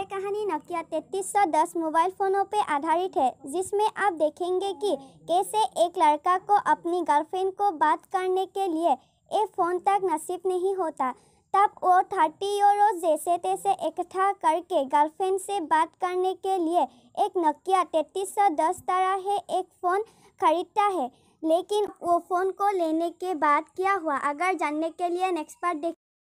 ये कहानी नोकिया तैतीस सौ दस मोबाइल फ़ोनों पर आधारित है, जिसमें आप देखेंगे कि कैसे एक लड़का को अपनी गर्लफ्रेंड को बात करने के लिए एक फ़ोन तक नसीब नहीं होता। तब वो थर्टी यूरो जैसे तैसे इकट्ठा करके गर्लफ्रेंड से बात करने के लिए एक नोकिया तैतीस सौ दस तरह है एक फ़ोन खरीदता है। लेकिन वो फ़ोन को लेने के बाद क्या हुआ? अगर जानने के लिए नेक्स्ट पार्ट देख